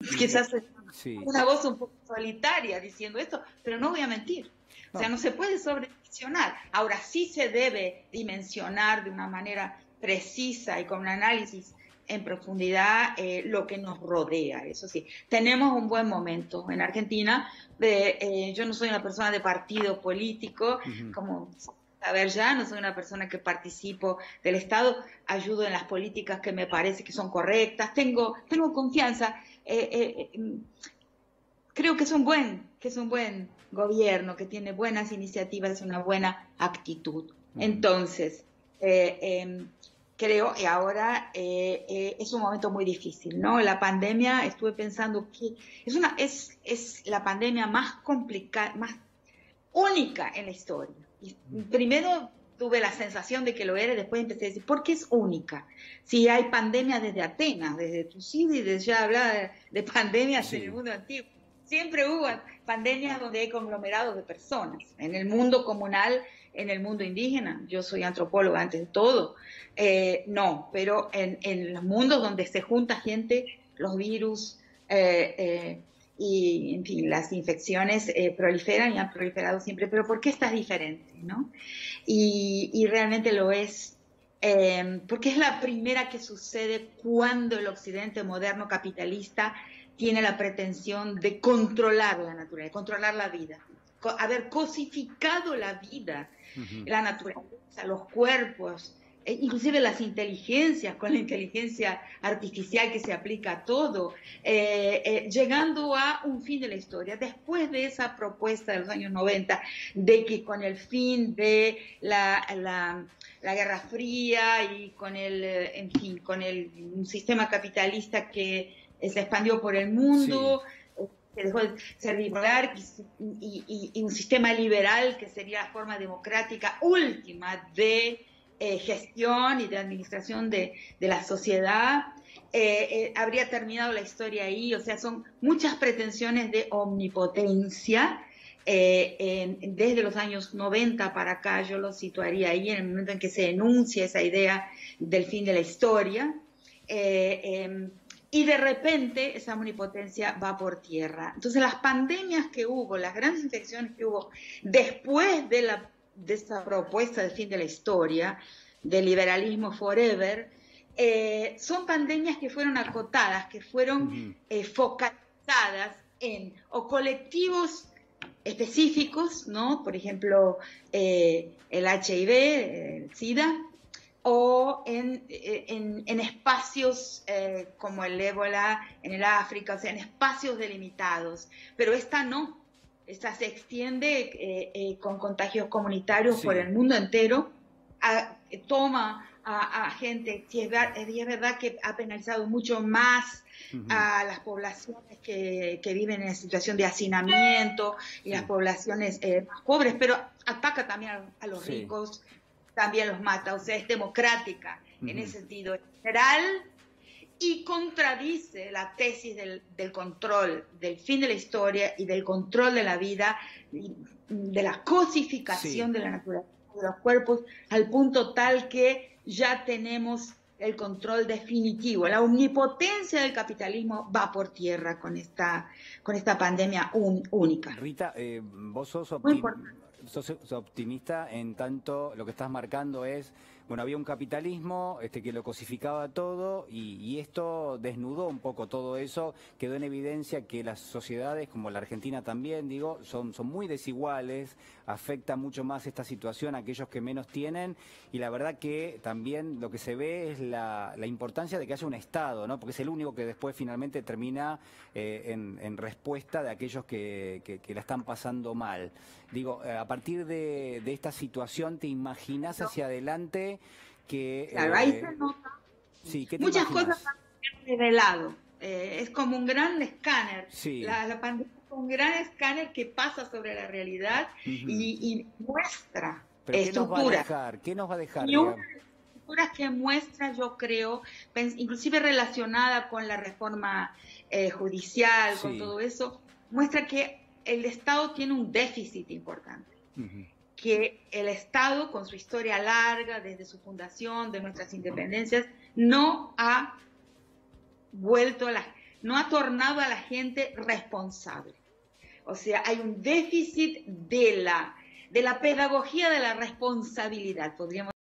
quizás es una voz un poco solitaria diciendo esto, pero no voy a mentir. O sea, no se puede sobredimensionar. Ahora sí se debe dimensionar de una manera precisa y con un análisis en profundidad eh, lo que nos rodea, eso sí. Tenemos un buen momento en Argentina. De, eh, yo no soy una persona de partido político, como saber ya, no soy una persona que participo del Estado, ayudo en las políticas que me parece que son correctas, tengo, tengo confianza. Eh, creo que es un buen, que es un buen gobierno, que tiene buenas iniciativas, una buena actitud. Entonces, em, creo, y ahora eh, eh, es un momento muy difícil, ¿no? La pandemia, estuve pensando que es, una, es, es la pandemia más complicada, más única en la historia. Y primero tuve la sensación de que lo era y después empecé a decir, ¿por qué es única? Si hay pandemia desde Atenas, desde Tucídides, ya hablaba de, pandemias en el mundo antiguo. Siempre hubo pandemias donde hay conglomerados de personas. En el mundo comunal en el mundo indígena, yo soy antropóloga antes de todo, eh, no, pero en, en, los mundos donde se junta gente, los virus eh, eh, y, en fin, las infecciones proliferan y han proliferado siempre, pero ¿por qué está diferente? ¿no? Y, y realmente lo es. porque es la primera que sucede cuando el occidente moderno capitalista tiene la pretensión de controlar la naturaleza, de controlar la vida, haber cosificado la vida la naturaleza, los cuerpos, inclusive las inteligencias, con la inteligencia artificial que se aplica a todo, eh, eh, llegando a un fin de la historia. Después de esa propuesta de los años 90, de que con el fin de la, la, Guerra Fría y con el, en fin, con el sistema capitalista que se expandió por el mundo, que dejó de ser bipolar y, un sistema liberal que sería la forma democrática última de eh, gestión y de administración de, la sociedad, eh, eh, habría terminado la historia ahí. O sea, son muchas pretensiones de omnipotencia. desde los años 90 para acá yo lo situaría ahí en el momento en que se enuncia esa idea del fin de la historia. Em, y de repente esa omnipotencia va por tierra. Entonces las pandemias que hubo, las grandes infecciones que hubo después de, la, de esa propuesta del fin de la historia, del liberalismo forever, eh, son pandemias que fueron acotadas, que fueron eh, focalizadas en o colectivos específicos, ¿no? Por ejemplo, eh, el HIV, el SIDA, o en, en, espacios eh, como el ébola en el África, o sea, en espacios delimitados. Pero esta no, esta se extiende eh, eh, con contagios comunitarios por el mundo entero, toma a, gente, si es, es, verdad que ha penalizado mucho más a las poblaciones que, que, viven en situación de hacinamiento y las poblaciones más pobres, pero ataca también a, los ricos, también los mata, o sea, es democrática en ese sentido. General y contradice la tesis del, control, del fin de la historia y del control de la vida, de la cosificación de la naturaleza, de los cuerpos, al punto tal que ya tenemos el control definitivo. La omnipotencia del capitalismo va por tierra con esta, con esta pandemia única. Rita, eh, vos sos, sos, optimista en tanto lo que estás marcando es, bueno, había un capitalismo este, que lo cosificaba todo y, esto desnudó un poco todo eso, quedó en evidencia que las sociedades, como la Argentina también, digo, son, son muy desiguales, afecta mucho más esta situación a aquellos que menos tienen y la verdad que también lo que se ve es la, importancia de que haya un Estado, ¿no? porque es el único que después finalmente termina eh, en, respuesta de aquellos que, la están pasando mal. Digo, a partir de, esta situación, ¿te imaginas hacia adelante que... Claro, ahí eh, se nota. Sí, Muchas cosas han revelado. es como un gran escáner. Sí. La, pandemia es un gran escáner que pasa sobre la realidad y, muestra estructuras. ¿Qué nos va a dejar? Y una de las estructuras que muestra, yo creo, inclusive relacionada con la reforma judicial, con todo eso, muestra que el Estado tiene un déficit importante, que el Estado, con su historia larga, desde su fundación, de nuestras independencias, no ha vuelto la, no ha tornado a la gente responsable. O sea, hay un déficit de la, de la pedagogía de la responsabilidad, podríamos